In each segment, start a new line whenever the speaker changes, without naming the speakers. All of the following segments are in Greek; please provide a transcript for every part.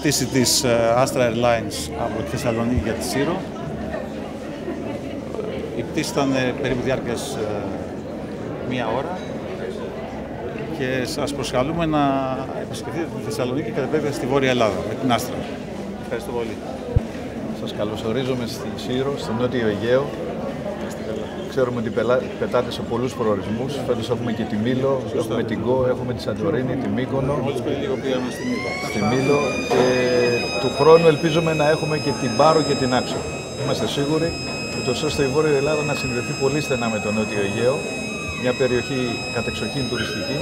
πτήση της Astra Airlines από τη Θεσσαλονίκη για τη Σύρο. Η πτήση ήταν περίπου διάρκειας μία ώρα και σας προσκαλούμε να επισκεφτείτε τη Θεσσαλονίκη και κατ' στη Βόρεια Ελλάδα με την Άστρα. Ευχαριστώ πολύ.
Σας καλωσορίζουμε στη Σύρο, στο Νότιο Αιγαίο. Ξέρουμε ότι πετάτε σε πολλούς προορισμούς. Φέτος έχουμε και τη Μήλο, έχουμε την Κο, έχουμε τη Σαντορίνη, τη Μύκονο.
Μόλις πριν λίγο πήγαμε στη Μήλο.
Στη Μήλο και του χρόνου ελπίζουμε να έχουμε και την Πάρο και την Άξο. Είμαστε σίγουροι ούτως ώστε η Βόρεια Ελλάδα να συνδεθεί πολύ στενά με το Νότιο Αιγαίο, μια περιοχή κατεξοχήν τουριστική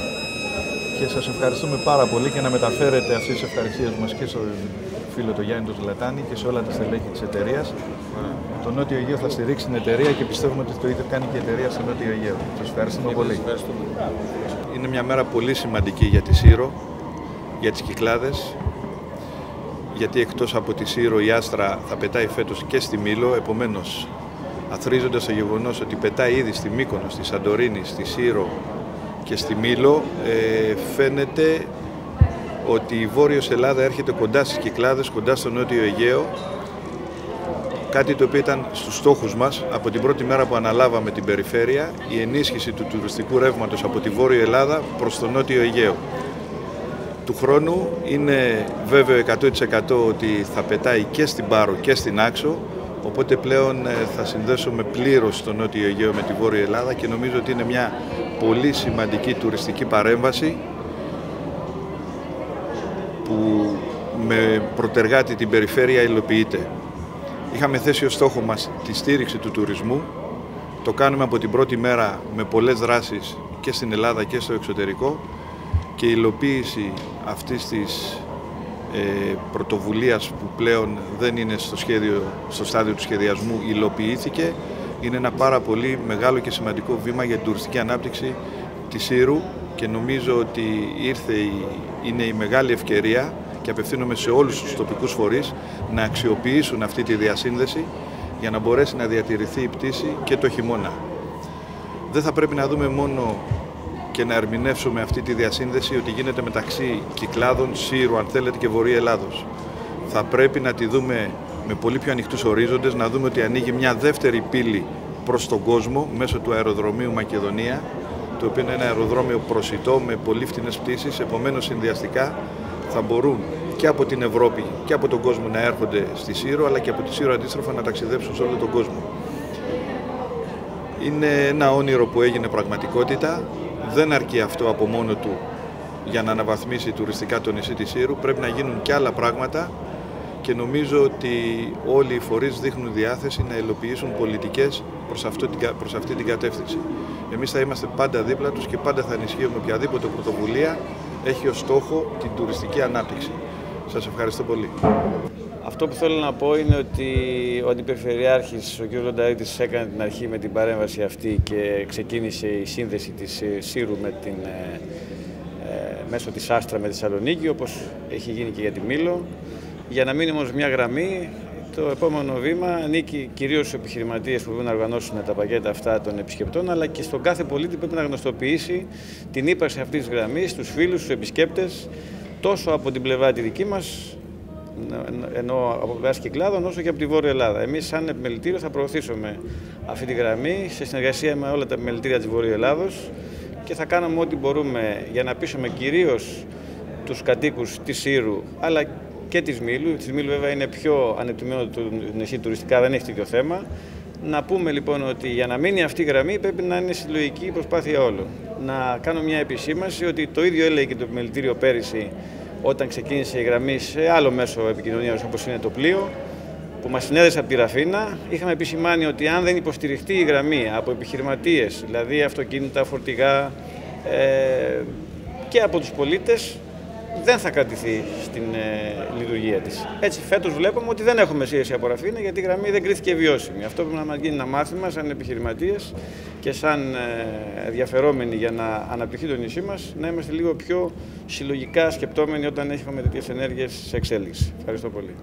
και σας ευχαριστούμε πάρα πολύ και να μεταφέρετε αυτές τις ευχαριστίες μας και στο φίλο το Γιάννη του Λατάνη και σε όλα τα στελέχη της εταιρείας. Το Νότιο Αιγαίο θα στηρίξει την εταιρεία και πιστεύουμε ότι το ίδιο κάνει και η εταιρεία στο Νότιο Αιγαίο. Σας ευχαριστούμε πολύ. Είναι μια μέρα πολύ σημαντική για τη Σύρο, για τις Κυκλάδες, γιατί εκτός από τη Σύρο η Άστρα θα πετάει φέτος και στη Μήλο, επομένως αθρίζοντας το γεγονός ότι πετάει ήδη στη Μύκονο, στη Σαντορίνη, στη Σύρο και στη Μήλο, ε, φαίνεται ότι η Βόρειος Ελλάδα έρχεται κοντά στις Κυκλάδες, κοντά στο Νότιο Αιγαίο, κάτι το οποίο ήταν στους στόχους μας. Από την πρώτη μέρα που αναλάβαμε την περιφέρεια, η ενίσχυση του τουριστικού ρεύματος από τη Βόρεια Ελλάδα προς το Νότιο Αιγαίο. Του χρόνου είναι βέβαιο 100% ότι θα πετάει και στην Πάρο και στην Άξο, οπότε πλέον ε, θα συνδέσουμε πλήρως το Νότιο Αιγαίο με τη Βόρεια Ελλάδα και νομίζω ότι είναι μια πολύ σημαντική τουριστική παρέμβαση που με προτεργάτη την περιφέρεια υλοποιείται. Είχαμε θέσει ως στόχο μας τη στήριξη του τουρισμού. Το κάνουμε από την πρώτη μέρα με πολλές δράσεις και στην Ελλάδα και στο εξωτερικό και η υλοποίηση αυτής της ε, πρωτοβουλίας που πλέον δεν είναι στο, σχέδιο, στο στάδιο του σχεδιασμού υλοποιήθηκε είναι ένα πάρα πολύ μεγάλο και σημαντικό βήμα για την τουριστική ανάπτυξη της Σύρου και νομίζω ότι ήρθε η, είναι η μεγάλη ευκαιρία και απευθύνομαι σε όλους τους τοπικούς φορείς να αξιοποιήσουν αυτή τη διασύνδεση για να μπορέσει να διατηρηθεί η πτήση και το χειμώνα. Δεν θα πρέπει να δούμε μόνο και να ερμηνεύσουμε αυτή τη διασύνδεση ότι γίνεται μεταξύ Κυκλάδων, Σύρου, αν θέλετε, και Βορρή Ελλάδος. Θα πρέπει να τη δούμε με πολύ πιο ανοιχτούς ορίζοντες, να δούμε ότι ανοίγει μια δεύτερη πύλη προς τον κόσμο μέσω του αεροδρομίου Μακεδονία το οποίο είναι ένα αεροδρόμιο προσιτό με πολύ φτηνές πτήσεις, επομένως συνδυαστικά θα μπορούν και από την Ευρώπη και από τον κόσμο να έρχονται στη Σύρο, αλλά και από τη Σύρο αντίστροφα να ταξιδέψουν σε όλο τον κόσμο. Είναι ένα όνειρο που έγινε πραγματικότητα. Δεν αρκεί αυτό από μόνο του για να αναβαθμίσει τουριστικά το νησί της Σύρου. Πρέπει να γίνουν και άλλα πράγματα και νομίζω ότι όλοι οι φορείς δείχνουν διάθεση να υλοποιήσουν πολιτικές προς, αυτό, προς αυτή την κατεύθυνση. Εμείς θα είμαστε πάντα δίπλα τους και πάντα θα ενισχύουμε οποιαδήποτε πρωτοβουλία έχει ως στόχο την τουριστική ανάπτυξη. Σας ευχαριστώ πολύ.
Αυτό που θέλω να πω είναι ότι ο Αντιπεριφερειάρχης, ο κ. Λονταρίτης, έκανε την αρχή με την παρέμβαση αυτή και ξεκίνησε η σύνδεση της ε, Σύρου με την, ε, ε, μέσω της Άστρα με τη Θεσσαλονίκη, όπως έχει γίνει και για τη Μήλο. Για να μείνει όμως μια γραμμή, το επόμενο βήμα ανήκει κυρίως στους επιχειρηματίες που πρέπει να οργανώσουν τα πακέτα αυτά των επισκεπτών, αλλά και στον κάθε πολίτη που πρέπει να γνωστοποιήσει την ύπαρξη αυτής της γραμμής στου φίλους, στου επισκέπτες, τόσο από την πλευρά τη δική μας, ενώ από πλευράς κυκλάδων, όσο και από τη Βόρεια Ελλάδα. Εμείς, σαν επιμελητήριο, θα προωθήσουμε αυτή τη γραμμή σε συνεργασία με όλα τα επιμελητήρια της Βόρειας Ελλάδος και θα κάνουμε ό,τι μπορούμε για να πείσουμε κυρίως τους κατοίκους της Σύρου, αλλά και της Μήλου. Της Μήλου, βέβαια, είναι πιο ανεπτυγμένο το νησί τουριστικά, δεν έχει τέτοιο θέμα. Να πούμε λοιπόν ότι για να μείνει αυτή η γραμμή πρέπει να είναι συλλογική η προσπάθεια όλων. Να κάνω μια επισήμαση ότι το ίδιο έλεγε και το επιμελητήριο πέρυσι όταν ξεκίνησε η γραμμή σε άλλο μέσο επικοινωνίας όπως είναι το πλοίο, που μας συνέδεσε από τη Ραφίνα. Είχαμε επισημάνει ότι αν δεν υποστηριχτεί η γραμμή από επιχειρηματίες, δηλαδή αυτοκίνητα, φορτηγά ε, και από τους πολίτες, δεν θα κρατηθεί στην ε, λειτουργία της. Έτσι, φέτος βλέπουμε ότι δεν έχουμε σύνδεση από Ραφίνα γιατί η γραμμή δεν κρίθηκε βιώσιμη. Αυτό πρέπει να μας γίνει ένα μάθημα σαν επιχειρηματίες και σαν ε, ενδιαφερόμενοι για να αναπτυχθεί το νησί μας, να είμαστε λίγο πιο συλλογικά σκεπτόμενοι όταν έχουμε τέτοιες ενέργειες σε εξέλιξη. Ευχαριστώ πολύ.